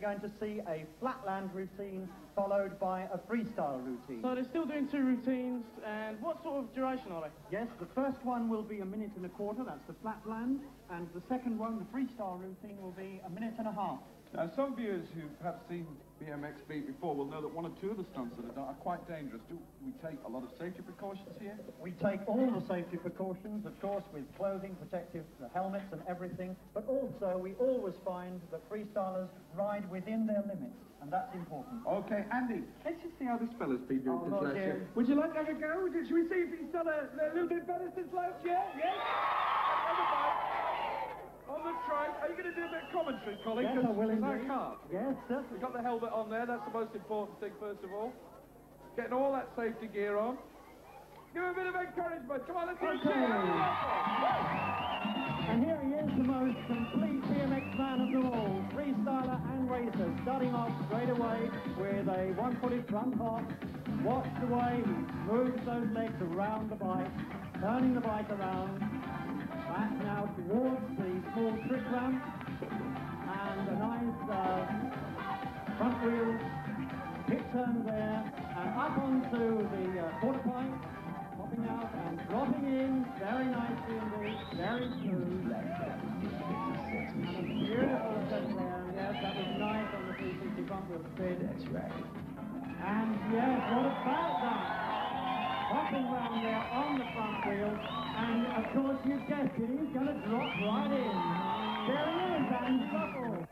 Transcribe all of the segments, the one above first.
Instead, we're going to see a flatland routine followed by a freestyle routine. So they're still doing two routines, and what sort of duration are they? Yes, the first one will be a minute and a quarter, that's the flatland, and the second one, the freestyle routine, will be a minute and a half. Now, some viewers who perhaps seen BMX beat before will know that one or two of the stunts that are done are quite dangerous. Do we take a lot of safety precautions here? We take all the safety precautions, of course, with clothing, protective the helmets and everything, but also we always find that freestylers ride within their limits, and that's important. Okay, Andy, let's just see how this fella's been doing Oh, since last year. Would you like to have a go? Would you- Should we see if he's done a, a little bit better since last year? Yes? On the track, are you going to do a bit of commentary, Colin? Yes, I will indeed. car. Yes, We've got the helmet on there, that's the most important thing, first of all. Getting all that safety gear on. Give him a bit of encouragement. Come on, let's Okay. cheer. And here he is, the most complete BMX man of them all, freestyler and racer, starting off straight away with a one-footed front hop. Watch the way he moves those legs around the bike, turning the bike around. Back now towards the small trick ramp, and a nice uh, front wheel hip turn there, and up onto the uh, quarter pipe, popping out and dropping in very nicely indeed, very smooth. And a beautiful effect there, yes, that was nice on the 360 front wheel spin. That's right. And yes, what about that? Hopping round there on the front wheel, and of course you guessed it, he's going to drop right in. There he is, Andy Ruffell.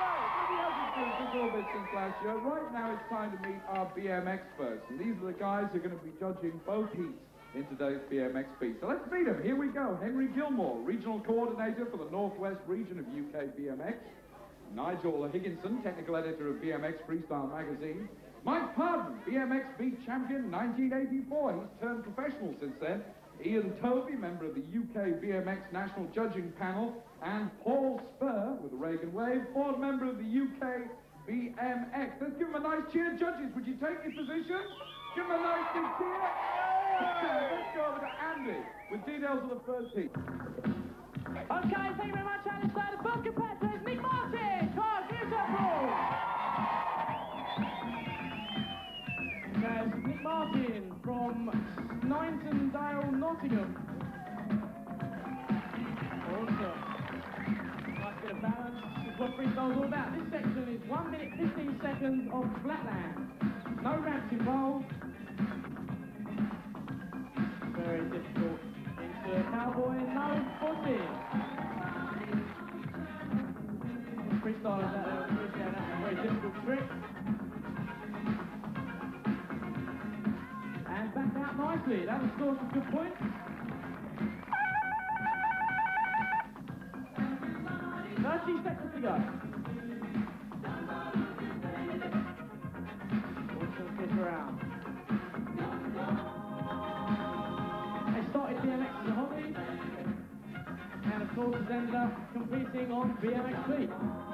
Well, since last year. Right now it's time to meet our BM experts. And these are the guys who are going to be judging both heats in today's BMX beat. So let's meet them. Here we go. Henry Gilmore, Regional Coordinator for the Northwest Region of UK BMX. Nigel Higginson, Technical Editor of BMX Freestyle Magazine. Mike Pardon, BMX Beat Champion 1984. He's turned professional since then. Ian Tovey, member of the UK BMX National Judging Panel. And Paul Spur, with the Reagan Wave, board member of the UK BMX. Let's give him a nice cheer. Judges, would you take your positions? Give him a nice big cheer. Let's go over to Andy with details of the first heat. Okay, thank you very much, Alice. Martin from Nintondale, Nottingham. Awesome. Nice bit of balance. It's what freestyle's all about. This section is 1 minute 15 seconds of flatland. No ramps involved. Very difficult. Into a cowboy, no footing. There appreciate that. Uh, a uh, very difficult trick. Nicely. That will score some good points. Thirty seconds to go. Awesome kick around. They started BMX as a hobby, and of course has ended up competing on BMX Beat.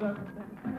Very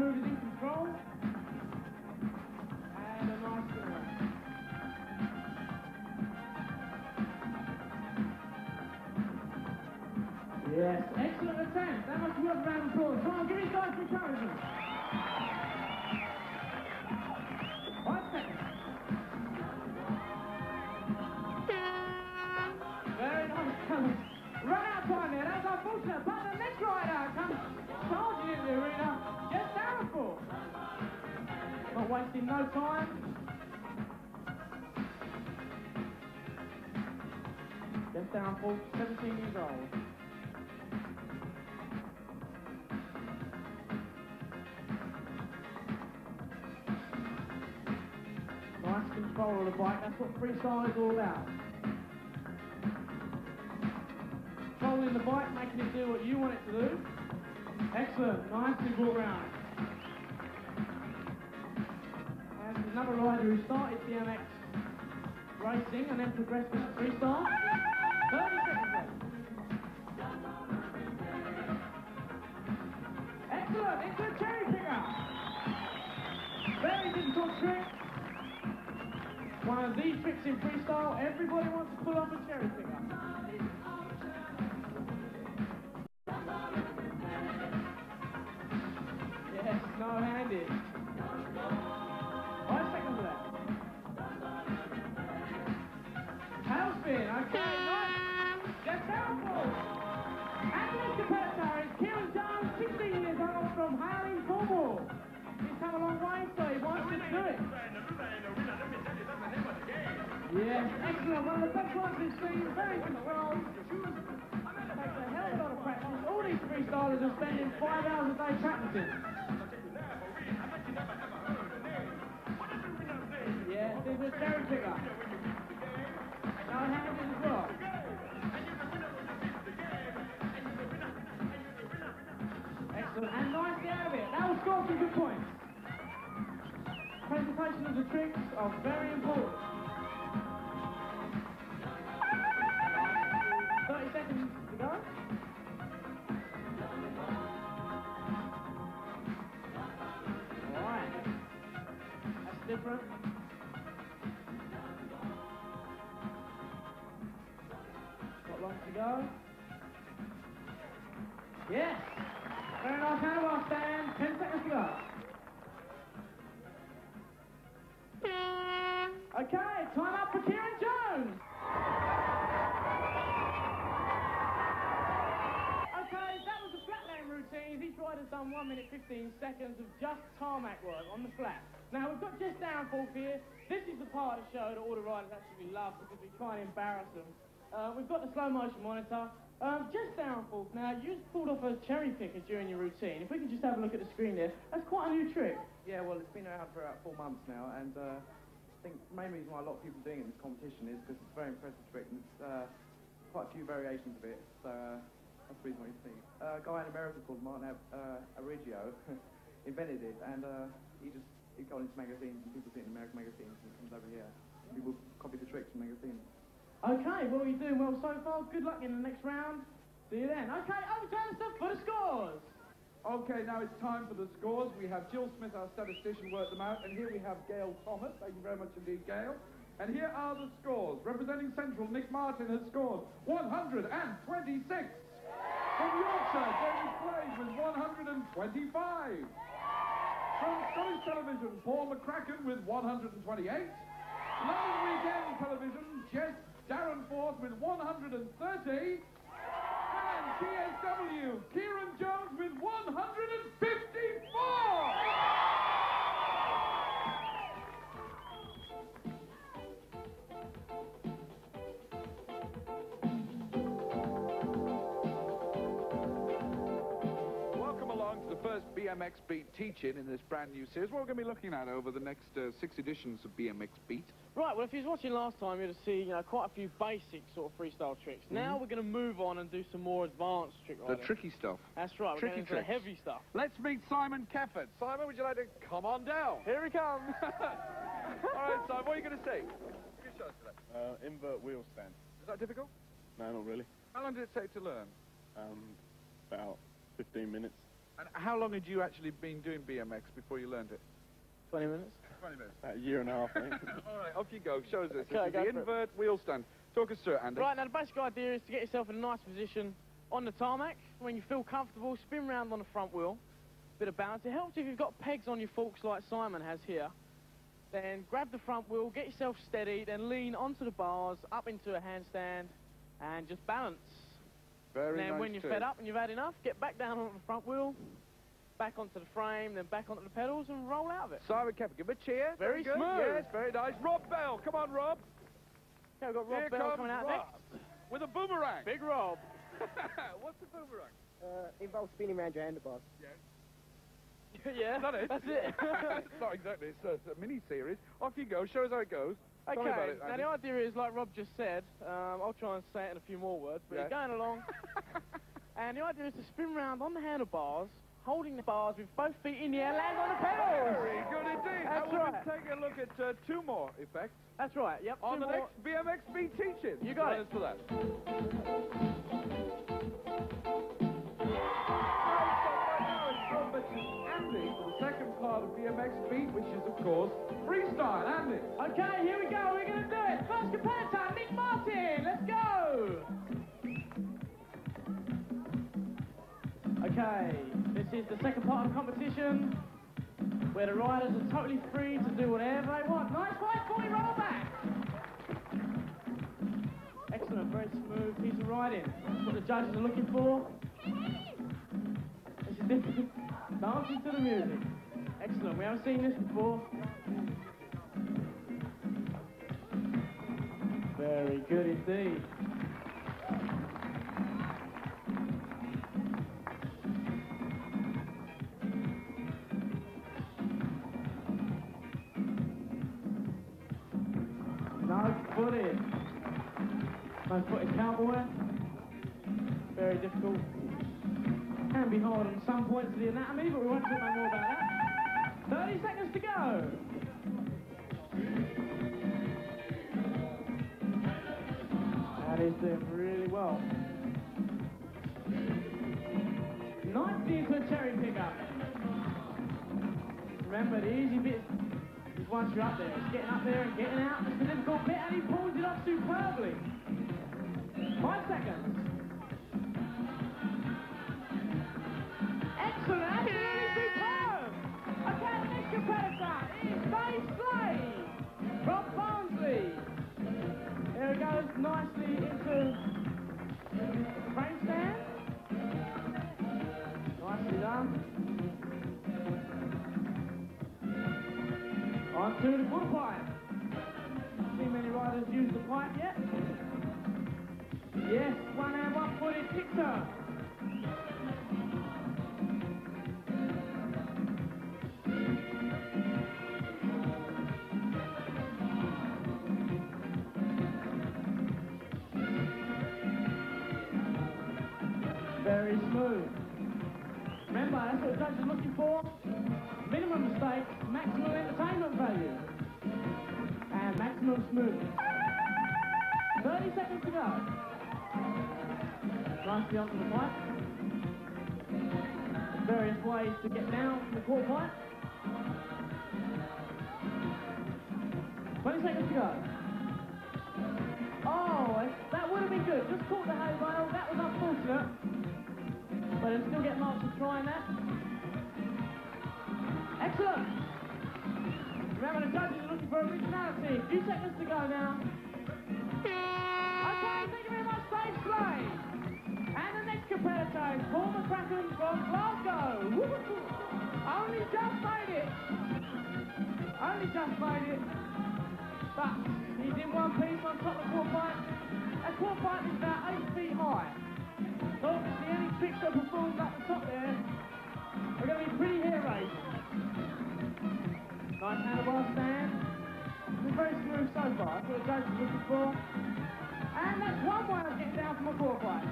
the Jess Downforth 17 years old. Nice control of the bike. That's what freestyle is all about. Controlling the bike, making it do what you want it to do. Excellent. Nicely brought round. And another rider who started BMX racing and then progressed into freestyle. 30 seconds left. Excellent. Cherry picker. Very difficult trick. One of these tricks in freestyle, everybody wants to pull off a cherry picker. Yes, no-handed. So he wants to it. Yes, excellent. One of the best ones we've seen. Very controlled. Takes a hell of a lot of practice. All these freestylers are spending five hours a day practicing. Very nice handlebar stand. 10 seconds to go. Okay, time up for Kieran Jones. Okay, that was the flatland routine. Each rider's done 1 minute 15 seconds of just tarmac work on the flat. Now, we've got Jess Downforth here. This is the part of the show that all the riders actually love because we try and embarrass them. Uh, we've got the slow motion monitor. Um, Jess Downforth, now, you just pulled off a cherry picker during your routine. If we can just have a look at the screen there, that's quite a new trick. Yeah, well, it's been around for about four months now, and uh, I think the main reason why a lot of people are doing it in this competition is because it's a very impressive trick, and it's uh, quite a few variations of it, so uh, that's the reason why you see. Uh, a guy in America called Martin Ab- uh, Arigio invented it, and uh, he just he got into magazines, and people see it in American magazines, and comes over here. People copy the tricks from magazines. Okay, well, you're doing well so far. Good luck in the next round. See you then. Okay, over to Alistair for the scores. Okay, now it's time for the scores. We have Jill Smith, our statistician, work them out, and here we have Gail Thomas. Thank you very much indeed, Gail. And here are the scores. Representing Central, Nick Martin has scored 126. From Yorkshire, David Slade with 125. From Scottish Television, Paul McCracken with 128. London Weekend Television, 130. And TSW, Kieran Jones first BMX Beat teaching in this brand new series. What we're going to be looking at over the next uh, six editions of BMX Beat. Right, well, if you was watching last time, you'd have seen you know, quite a few basic sort of freestyle tricks. Now we're going to move on and do some more advanced trick. The tricky stuff. That's right, we're tricky getting into the heavy stuff. Let's meet Simon Kefford. Simon, would you like to come on down? Here he comes. All right, Simon, what are you going to say? You show us today. Uh, invert wheel stand. Is that difficult? No, not really. How long did it take to learn? Um, about 15 minutes. And how long had you actually been doing BMX before you learned it? 20 minutes. 20 minutes. About a year and a half, I. All right, off you go. Show us this. Okay, this is the for it. invert wheel stand. Talk us through it, Andy. Right, now the basic idea is to get yourself in a nice position on the tarmac. When you feel comfortable, spin round on the front wheel. Bit of balance. It helps if you've got pegs on your forks like Simon has here. Then grab the front wheel, get yourself steady, then lean onto the bars, up into a handstand, and just balance. Very and then nice when you're too. fed up and you've had enough, get back down on the front wheel, back onto the frame, then back onto the pedals and roll out of it. Simon Kefford, give him a cheer. Very good. smooth. Yes, very nice. Rob Bell, come on, Rob. Okay, we've got Rob Here Bell coming out Rob. next. With a boomerang. Big Rob. What's a boomerang? Uh, involves spinning around your handlebars. yeah, Is that it? that's it. it's not exactly. It's a, it's a mini series. Off you go. Show us how it goes. Tell me Okay, about it, now the idea is, like Rob just said, um, I'll try and say it in a few more words, but Yeah. you're going along, and the idea is to spin round on the handlebars, holding the bars with both feet in the air, land on the pedals! Very good indeed. That's and we'll right. be taking a look at uh, two more effects That's right, yep. on two the more. next BMX Beat teaching. You got Join it. us for that. Andy for the second part of BMX Beat, which is, of course, freestyle. Andy. Okay, here we go, we're going to do it. First competitor, Nick Martin, let's go! Okay, this is the second part of the competition, where the riders are totally free to do whatever they want. Nice 540 roll back! Excellent, very smooth piece of riding. That's what the judges are looking for. This is different. Dancing to the music. Excellent, we haven't seen this before. Very good indeed. No footed. No footed cowboy. Very difficult. Can be hard on some points of the anatomy, but we won't talk no you're there. Very smooth. Remember, that's what the judge is looking for. Minimum mistake, maximum entertainment value. And maximum smoothness. 30 seconds to go. Nicely onto the pipe. Various ways to get down from the quarter pipe. 20 seconds to go. Oh, that would have been good. Just caught the hay rail. That was unfortunate. Still get for trying that. Excellent. Remember, the judges are looking for originality. A few seconds to go now. Okay, thank you very much, Dave Slade. And the next competitor is Paul McCracken from Glasgow. Only just made it. Only just made it. But he's in one piece on top of the quarter pipe. That quarter pipe is about eight feet high. Don't see any tricks up and falling back the top there. We're going to be pretty here, right? Nice stand. It's very smooth so far. That's what the judge was looking for. And that's one way of down from a quarter pipe.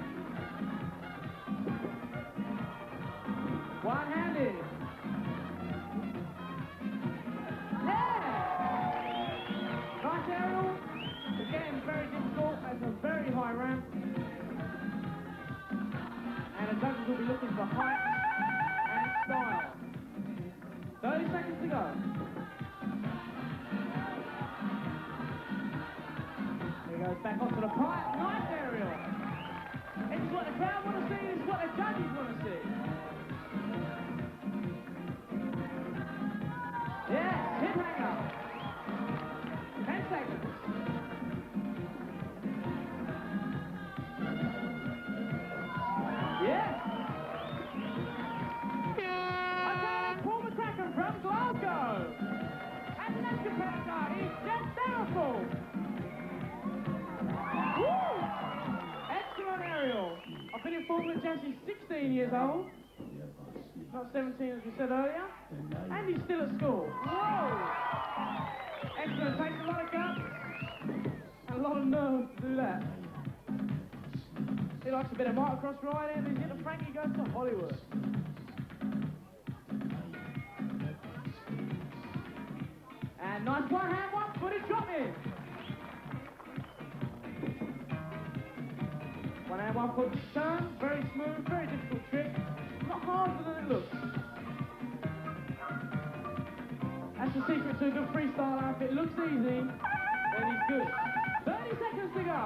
One. Informed that 16 years old. Not 17 as we said earlier. And he's still at school. Whoa! Excellent. Takes a lot of guts and a lot of nerve to do that. He likes a bit of motocross riding. He's into Frankie goes to Hollywood. And nice one hand, Foot turn. Very smooth, very difficult trick. Not harder than it looks. That's the secret to a good freestyle If it looks easy, then it's good. 30 seconds to go.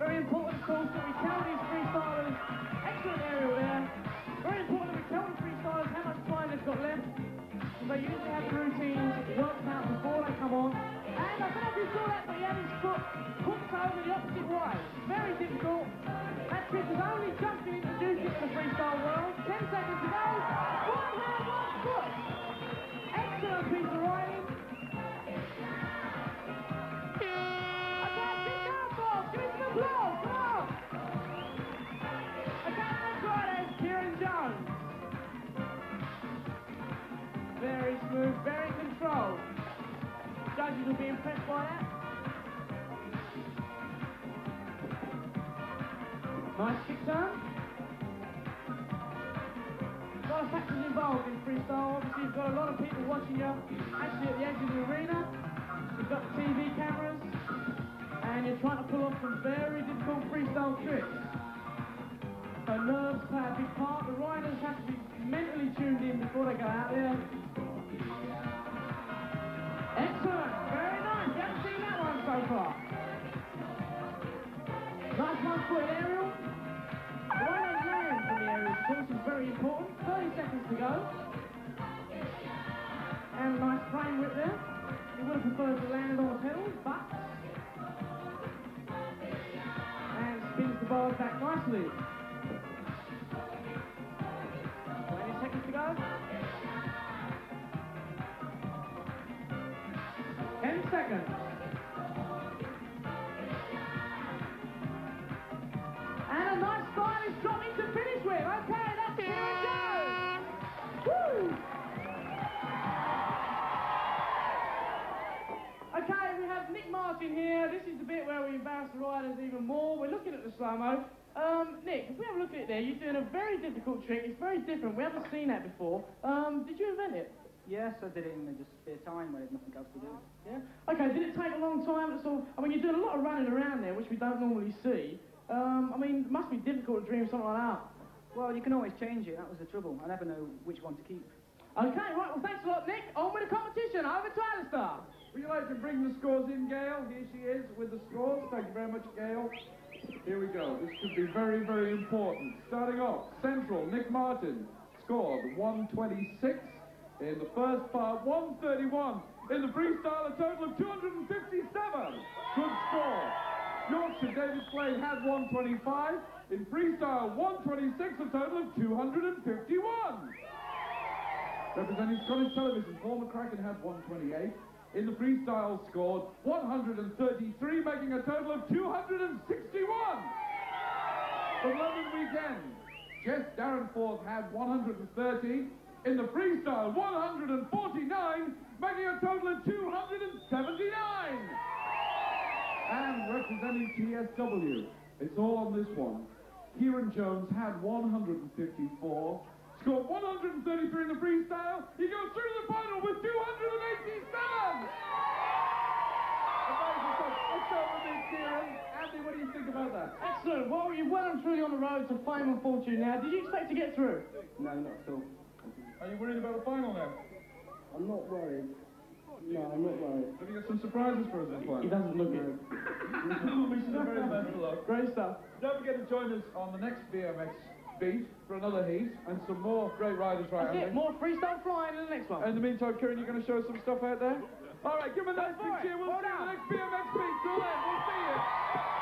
Very important, of course, that we tell these freestylers, excellent aerial there. Very important that we tell the freestylers how much time they've got left. Because they usually have routines worked out before they come on. And I don't know if you saw that, but he had his foot the opposite way. Very difficult. That trick is only just been introduced into the freestyle world. 10 seconds to go. One hand, one foot. Excellent piece of riding. Come on. Kieran Jones. Very smooth, very controlled. Judges will be impressed by that. Nice kick turn. A lot of factors involved in freestyle. Obviously, you've got a lot of people watching you actually at the edge of the arena. You've got the TV cameras. And you're trying to pull off some very difficult freestyle tricks. Here. This is the bit where we embarrass the riders even more. We're looking at the slow-mo. Um, Nick, if we have a look at it there, you're doing a very difficult trick. It's very different. We haven't seen that before. Um, did you invent it? Yes, I did it in just spare time when there's nothing else to do. Yeah. Okay, did it take a long time? So, I mean, you're doing a lot of running around there, which we don't normally see. Um, I mean, it must be difficult to dream something like that. Well, you can always change it. That was the trouble. I never know which one to keep. Okay, right. Well, thanks a lot, Nick. On with the competition. Over to Alistair. Would you like to bring the scores in, Gail? Here she is with the scores. Thank you very much, Gail. Here we go. This could be very, very important. Starting off, Central, Nick Martin scored 126. In the first part, 131. In the freestyle, a total of 257. Good score. Yorkshire, David Slade had 125. In freestyle, 126, a total of 251. Representing Scottish Television, Paul McCracken had 128. In the freestyle scored 133, making a total of 261. From London Weekend, Jess Downforth had 130. In the freestyle, 149, making a total of 279. And representing TSW, it's all on this one. Kieran Jones had 154, scored 133 in the freestyle. He goes through to the final with 287. Amazing stuff. Let's start with me, Kieran. Andy, what do you think about that? Excellent. Well, you're well and truly on the road to fame and fortune now. Did you expect to get through? No, not at all. Are you worried about the final now? I'm not worried. No, I'm not worried. Have you got some surprises for us in the final? He doesn't look it. Wish you the very best of luck. Great stuff. Don't forget to join us on the next BMX beat for another heat and some more great riders right That's it. More freestyle flying in the next one. In the meantime, Kieran, you're going to show us some stuff out there? All right, give him a nice big cheer. We'll Well see you in the next BMX beat. Till then, we'll see you.